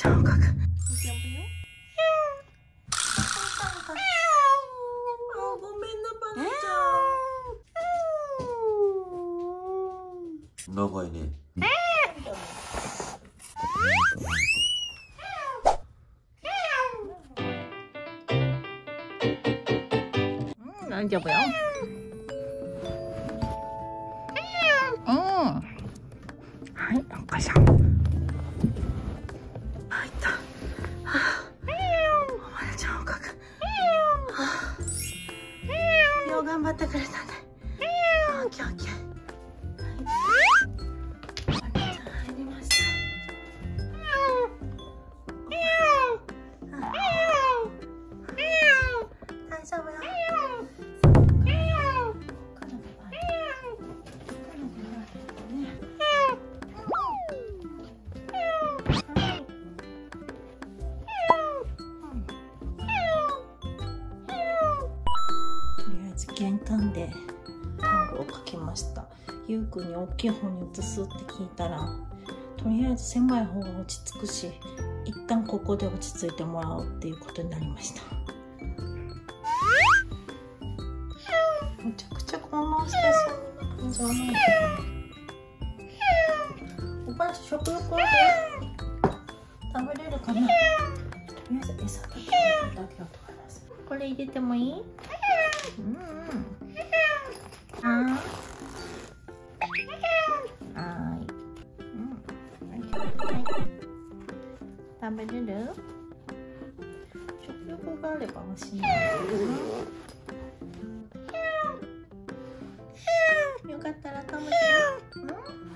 ちゃんをかく。ごめんな、バナちゃん。長いね。うん、大丈夫よ。うん。はってくれたね。オ玄関でタオルをかけました。ゆうくんに大きい方に移すって聞いたらとりあえず狭い方が落ち着くし一旦ここで落ち着いてもらうっていうことになりました。めちゃくちゃ混乱してそうな感じはないおばあちゃん食欲ある食べれるかな。とりあえず餌だけだけようと思います。これ入れてもいい？うん。うん。あー。はーい。うん。食べれる食欲があれば欲しい。よかったら食べて。うん。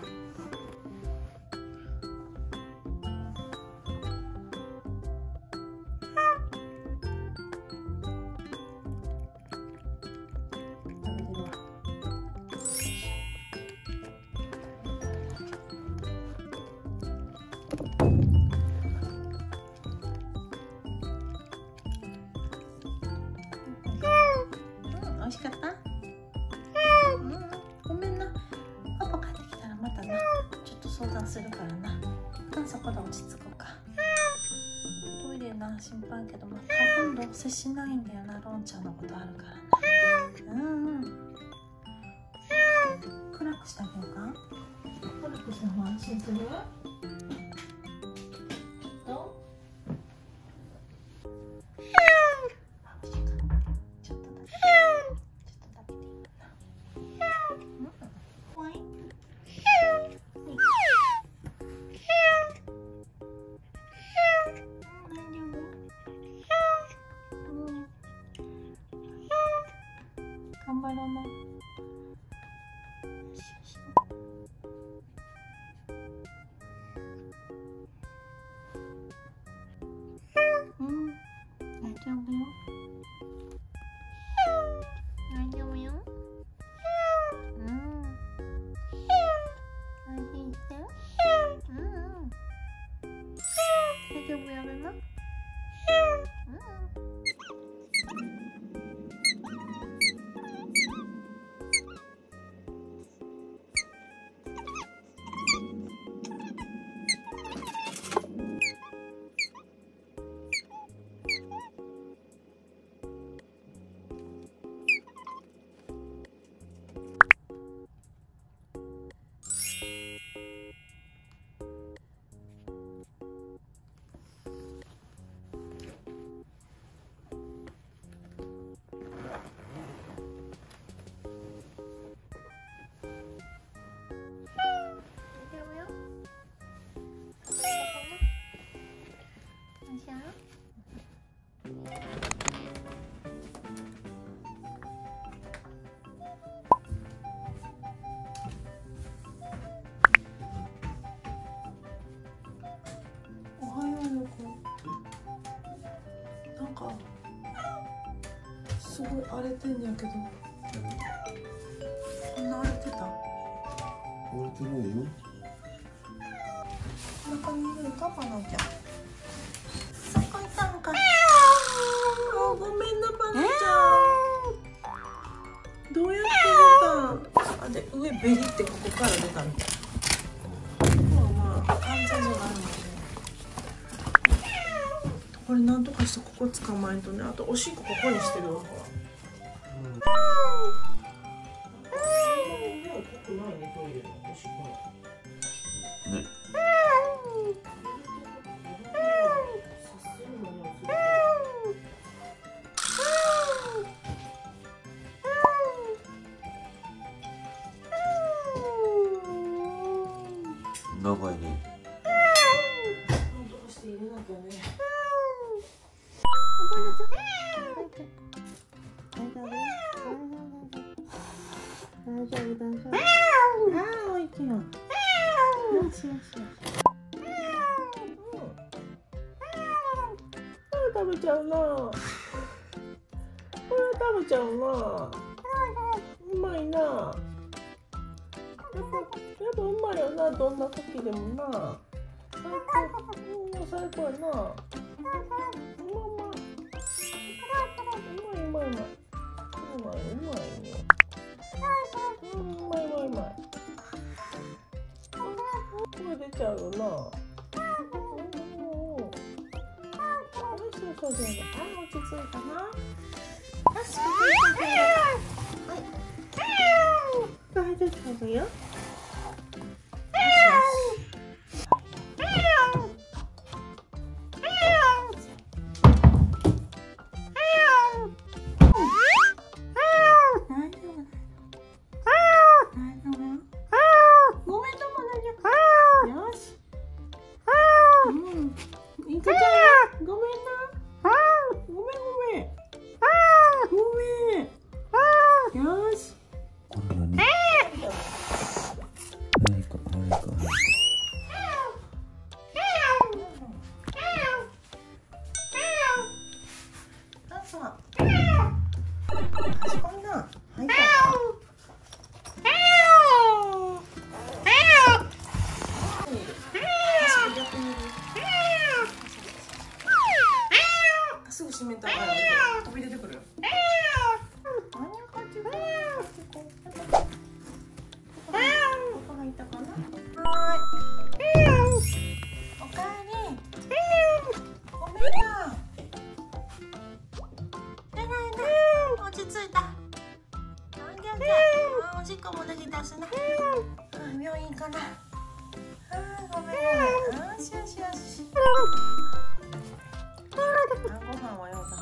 美味しかった？うん、ごめんな。パパ帰ってきたらまたな、ちょっと相談するからな。一旦そこで落ち着こうか。トイレな、心配けど、まあ、多分どうせしないんだよな、ロンちゃんのことあるからな。うんうん。暗くしてあげようか。暗くした方が安心する？頑張ろうな。よしよしうん、大丈夫よ。大丈夫よ。うん。安心して。うなんかすごい荒れてんやけど。こんな荒れてた？折れてないよ。中にいるかバナちゃ。んそこいたんか。あごめんなバナちゃん。どうやって出たん？あで上ベリってここから出たのんとかしてここ捕まえんとね。あとおしっこここにしてるわ。ほらね長いねうなこれ食べちゃうな。うまいなやっぱやっぱうまいよなどんな時でもな。最高。う最高やな。あ落ち着いたなあすごい大あそう賢いな入っついた。あおしっこもできたしな。病院かな。ごめん。しよしよし。ご飯はようだ。